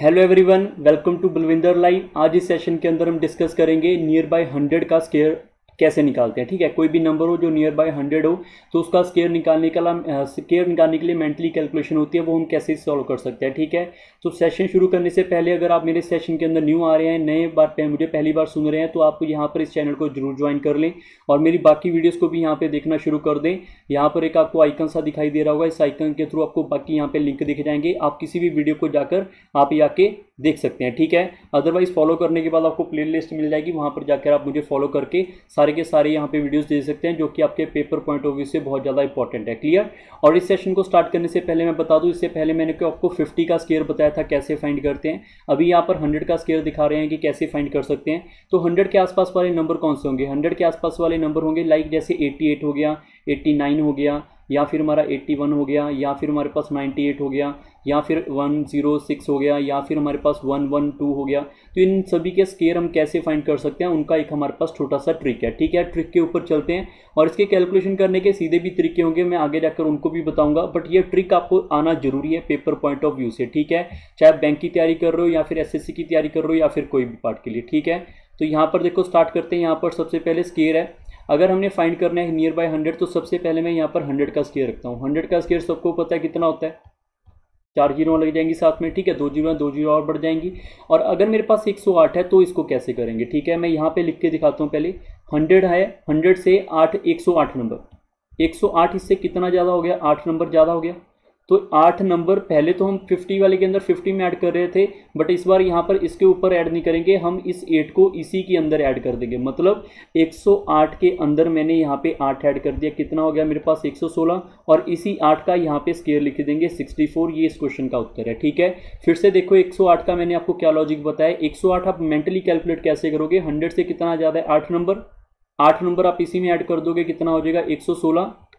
Hello everyone welcome to Balvinder live आज इस session के अंदर हम डिस्कस करेंगे नियर बाय हंड्रेड का स्केयर कैसे निकालते हैं, ठीक है? कोई भी नंबर हो जो नियर बाय हंड्रेड हो तो उसका स्केयर निकालने का स्केयर निकालने के लिए मेंटली कैलकुलेशन होती है, वो हम कैसे सॉल्व कर सकते हैं, ठीक है? तो सेशन शुरू करने से पहले अगर आप मेरे सेशन के अंदर न्यू आ रहे हैं, नए बार पे मुझे पहली बार सुन रहे हैं तो आप यहाँ पर इस चैनल को ज़रूर ज्वाइन कर लें और मेरी बाकी वीडियोज़ को भी यहाँ पर देखना शुरू कर दें। यहाँ पर एक आपको आइकन सा दिखाई दे रहा होगा, इस आइकन के थ्रू आपको बाकी यहाँ पे लिंक दिख जाएँगे। आप किसी भी वीडियो को जाकर आप ये देख सकते हैं, ठीक है? अदरवाइज़ फॉलो करने के बाद आपको प्ले लिस्ट मिल जाएगी, वहाँ पर जाकर आप मुझे फॉलो करके सारे के सारे यहाँ पे वीडियोस दे सकते हैं, जो कि आपके पेपर पॉइंट ऑफ़ व्यू से बहुत ज़्यादा इंपॉर्टेंट है क्लियर और इस सेशन को स्टार्ट करने से पहले मैं बता दूँ, इससे पहले मैंने आपको फिफ्टी का स्केयर बताया था, कैसे फाइंड करते हैं। अभी यहाँ पर हंड्रेड का स्केयर दिखा रहे हैं कि कैसे फाइंड कर सकते हैं। तो हंड्रेड के आसपास वाले नंबर कौन से होंगे? हंड्रेड के आसपास वाले नंबर होंगे लाइक जैसे एट्टी हो गया एट्टी हो गया या फिर हमारा 81 हो गया, या फिर हमारे पास 98 हो गया, या फिर 106 हो गया, या फिर हमारे पास 112 हो गया। तो इन सभी के स्केयर हम कैसे फाइंड कर सकते हैं, उनका एक हमारे पास छोटा सा ट्रिक है। ठीक है ट्रिक के ऊपर चलते हैं और इसके कैलकुलेशन करने के सीधे भी तरीके होंगे, मैं आगे जाकर उनको भी बताऊँगा। बट ये ट्रिक आपको आना ज़रूरी है पेपर पॉइंट ऑफ़ व्यू से, ठीक है? चाहे आप बैंक की तैयारी कर रहे हो या फिर एसएससी की तैयारी कर रहे हो या फिर कोई भी पार्ट के लिए, ठीक है? तो यहाँ पर देखो स्टार्ट करते हैं। यहाँ पर सबसे पहले स्केयर है। अगर हमने फाइंड करना है नियर बाय हंड्रेड तो सबसे पहले मैं यहाँ पर हंड्रेड का स्केयर रखता हूँ। हंड्रेड का स्केयर सबको पता है कितना होता है? चार ज़ीरो लग जाएँगी साथ में, ठीक है? दो ज़ीरो दो ज़ीरो और बढ़ जाएँगी। और अगर मेरे पास 108 है तो इसको कैसे करेंगे? ठीक है, मैं यहाँ पर लिख के दिखाता हूँ पहले। 100 है 100 से 8 108 नंबर 108 इससे कितना ज़्यादा हो गया? 8 नंबर ज़्यादा हो गया। तो आठ नंबर, पहले तो हम फिफ्टी वाले के अंदर फिफ्टी में ऐड कर रहे थे बट इस बार यहाँ पर इसके ऊपर ऐड नहीं करेंगे, हम इस एट को इसी के अंदर ऐड कर देंगे। मतलब 108 के अंदर मैंने यहाँ पे आठ ऐड कर दिया। कितना हो गया मेरे पास? 116 और इसी आठ का यहाँ पे स्केयर लिख देंगे 64 ये इस क्वेश्चन का उत्तर है, ठीक है? फिर से देखो 108 का मैंने आपको क्या लॉजिक बताया? 108 आप मेंटली कैलकुलेट कैसे करोगे? हंड्रेड से कितना ज़्यादा है? आठ नंबर। आठ नंबर आप इसी में ऐड कर दोगे, कितना हो जाएगा? एक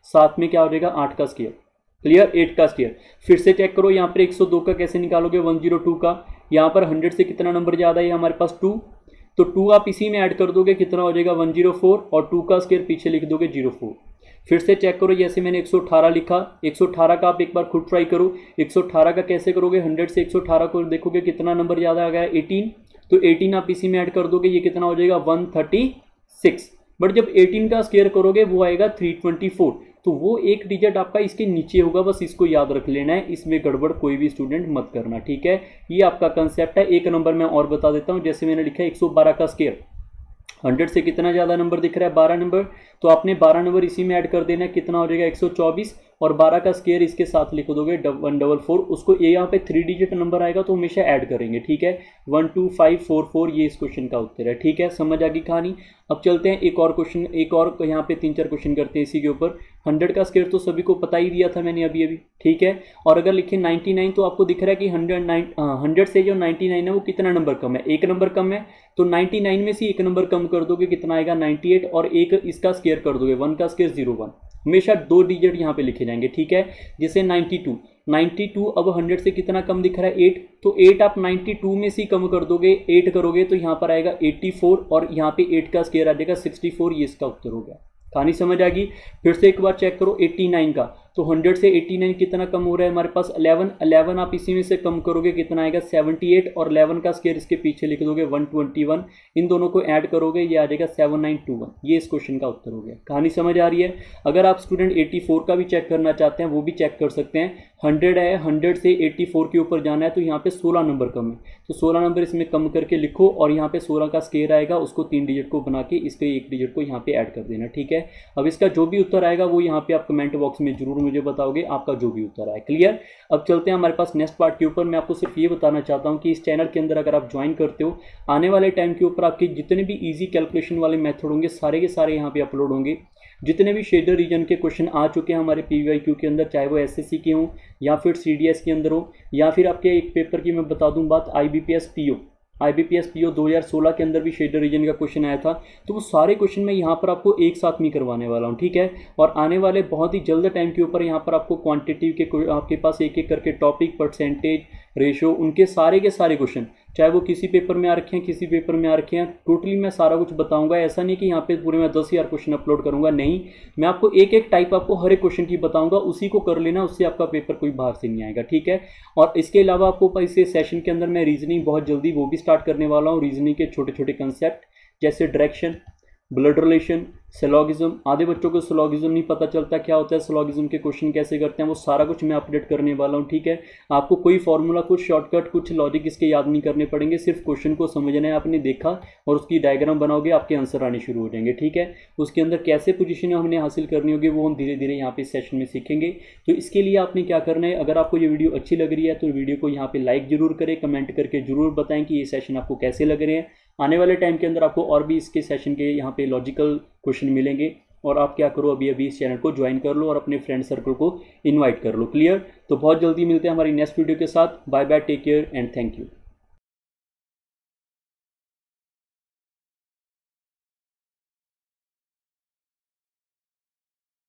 साथ में क्या हो जाएगा? आठ का स्केयर क्लियर एट का स्टेयर फिर से चेक करो, यहाँ पर 102 का कैसे निकालोगे? 102 का। यहाँ पर 100 से कितना नंबर ज़्यादा है हमारे पास? टू तो टू आप इसी में ऐड कर दोगे, कितना हो जाएगा? 104 और टू का स्केयर पीछे लिख दोगे 04 फिर। से चेक करो, जैसे मैंने 118 लिखा 118 का आप एक बार खुद ट्राई करो। 118 का कैसे करोगे? 100 से 118 को देखोगे, कितना नंबर ज़्यादा आ गया? एटीन तो एटीन आप इसी में ऐड कर दोगे, ये कितना हो जाएगा? वन बट जब एटीन का स्केयर करोगे, वो आएगा थ्री तो वो एक डिजिट आपका इसके नीचे होगा, बस इसको याद रख लेना है। इसमें गड़बड़ कोई भी स्टूडेंट मत करना, ठीक है? ये आपका कंसेप्ट है। एक नंबर मैं और बता देता हूँ। जैसे मैंने लिखा है 112 का स्केयर हंड्रेड से कितना ज़्यादा नंबर दिख रहा है? बारह नंबर तो आपने बारह नंबर इसी में ऐड कर देना है। कितना हो जाएगा? एक सौ चौबीस। और बारह का स्केयर इसके साथ लिख दोगे वन डबल फोर उसको ये यहाँ पे थ्री डिजिट नंबर आएगा तो हमेशा ऐड करेंगे, ठीक है? One two five four four ये इस क्वेश्चन का उत्तर है, ठीक है? समझ आ गई कहानी? अब चलते हैं, एक और क्वेश्चन एक और यहाँ पे तीन चार क्वेश्चन करते हैं इसी के ऊपर। हंड्रेड का स्केयर तो सभी को पता ही दिया था मैंने अभी अभी ठीक है? और अगर लिखे नाइन्टी नाइन तो आपको दिख रहा है कि हंड्रेड नाइन हंड्रेड से जो नाइन्टी नाइन है वो कितना नंबर कम है? एक नंबर कम है तो नाइन्टी नाइन में से एक नंबर कम कर दोगे, कितना आएगा? नाइन्टी एट और एक इसका स्केयर कर दोगे वन का स्केयर ज़ीरो वन हमेशा दो डिजिट यहाँ पे लिखे जाएँगे, ठीक है? जैसे 92 92 अब 100 से कितना कम दिख रहा है? 8 तो 8 आप 92 में से कम कर दोगे 8 करोगे तो यहाँ पर आएगा 84 और यहाँ पे 8 का स्केयर आ जाएगा 64 ये इसका उत्तर होगा कहानी समझ आएगी फिर से एक बार चेक करो 89 का। तो 100 से 89 कितना कम हो रहा है? हमारे पास 11 11 आप इसी में से कम करोगे, कितना आएगा? 78 और 11 का स्केयर इसके पीछे लिख दोगे 121 इन दोनों को ऐड करोगे, ये आ जाएगा 7921 ये इस क्वेश्चन का उत्तर हो गया। कहानी समझ आ रही है? अगर आप स्टूडेंट 84 का भी चेक करना चाहते हैं, वो भी चेक कर सकते हैं। हंड्रेड है हंड्रेड से एट्टी फोर के ऊपर जाना है तो यहाँ पे सोलह नंबर कम है। तो सोलह नंबर इसमें कम करके लिखो और यहाँ पे सोलह का स्केयर आएगा, उसको तीन डिजिट को बना के, इसके एक डिजिट को यहाँ पे ऐड कर देना, ठीक है? अब इसका जो भी उत्तर आएगा, वो यहाँ पे आप कमेंट बॉक्स में ज़रूर मुझे बताओगे, आपका जो भी उत्तर आए। क्लियर अब चलते हैं हमारे पास नेक्स्ट पार्ट के ऊपर। मैं आपको सिर्फ़ ये बताना चाहता हूँ कि इस चैनल के अंदर अगर आप ज्वाइन करते हो, आने वाले टाइम के ऊपर आपके जितने भी ईजी कैलकुलेशन वाले मैथड होंगे, सारे के सारे यहाँ पे अपलोड होंगे। जितने भी शेडर रीजन के क्वेश्चन आ चुके हैं हमारे पी के अंदर, चाहे वो एसएससी के हों या फिर सीडीएस के अंदर हो, या फिर आपके एक पेपर की मैं बता दूँ बात I B P I B P S P O दो हज़ार सोलह के अंदर भी शेडर रीजन का क्वेश्चन आया था। तो वो सारे क्वेश्चन मैं यहाँ पर आपको एक साथ में करवाने वाला हूँ, ठीक है? और आने वाले बहुत ही जल्द टाइम के ऊपर यहाँ पर आपको क्वांटिटी के आपके पास एक एक करके टॉपिक परसेंटेज रेशो उनके सारे के सारे क्वेश्चन चाहे वो किसी पेपर में आ रखे हैं, किसी पेपर में आ रखे हैं टोटली मैं सारा कुछ बताऊँगा। ऐसा नहीं कि यहाँ पे पूरे मैं दस हज़ार क्वेश्चन अपलोड करूँगा, नहीं। मैं आपको एक एक टाइप आपको हर एक क्वेश्चन की बताऊँगा, उसी को कर लेना, उससे आपका पेपर कोई बाहर से नहीं आएगा, ठीक है? और इसके अलावा आपको इस सेशन के अंदर मैं रीजनिंग बहुत जल्दी वो भी स्टार्ट करने वाला हूँ रीजनिंग के छोटे छोटे कंसेप्ट जैसे डायरेक्शन ब्लड रिलेशन सेलॉगिज्म आधे बच्चों को सेलॉगिज्म नहीं पता चलता क्या होता है सेलॉगिज्म के क्वेश्चन कैसे करते हैं, वो सारा कुछ मैं अपडेट करने वाला हूँ, ठीक है? आपको कोई फॉर्मूला कुछ शॉर्टकट कुछ लॉजिक इसके याद नहीं करने पड़ेंगे, सिर्फ़ क्वेश्चन को समझना है, आपने देखा और उसकी डायग्राम बनाओगे, आपके आंसर आने शुरू हो जाएँगे, ठीक है? उसके अंदर कैसे पोजिशन हमने हासिल करनी होगी, वो हम धीरे धीरे यहाँ पे सेशन में सीखेंगे। तो इसके लिए आपने क्या करना है, अगर आपको ये वीडियो अच्छी लग रही है तो वीडियो को यहाँ पे लाइक ज़रूर करें कमेंट करके ज़रूर बताएँ कि ये सेशन आपको कैसे लग रहे हैं। आने वाले टाइम के अंदर आपको और भी इसके सेशन के यहाँ पे लॉजिकल क्वेश्चन मिलेंगे और आप क्या करो, अभी अभी इस चैनल को ज्वाइन कर लो और अपने फ्रेंड सर्कल को इन्वाइट कर लो. क्लियर तो बहुत जल्दी मिलते हैं हमारी नेक्स्ट वीडियो के साथ. Bye bye take care and thank you